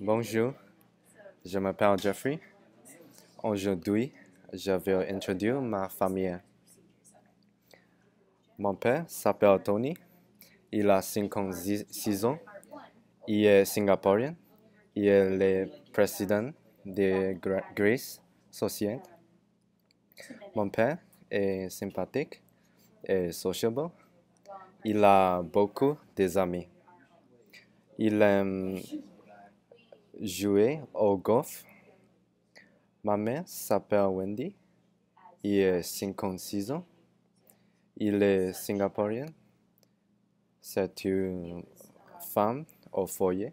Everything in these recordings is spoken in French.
Bonjour, je m'appelle Jeffrey. Aujourd'hui, je vais introduire ma famille. Mon père s'appelle Tony. Il a 56 ans. Il est singapourien. Il est le président de Grace Society. Mon père est sympathique et sociable. Il a beaucoup d'amis. Il aime jouer au golf. Ma mère s'appelle Wendy. Il est 56 ans. Il est singapourien. C'est une femme au foyer.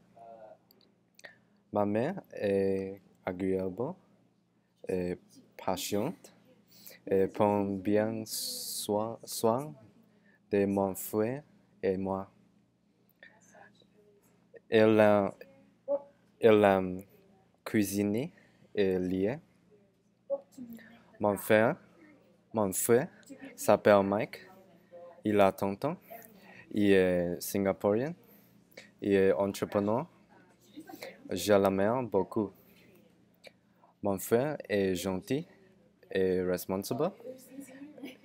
Ma mère est agréable et patiente et prend bien soin, de mon frère et moi. Elle, a, elle aime cuisiner et lire. Mon frère, mon frère s'appelle Mike. Il a 30 ans. Il est singapourien. Il est entrepreneur. Je l'aime beaucoup. Mon frère est gentil et responsable.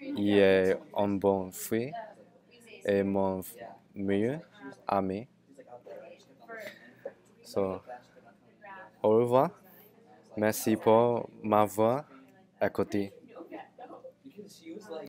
Il est un bon frère et mon meilleur ami. So, au revoir. Merci pour m'avoir écouté.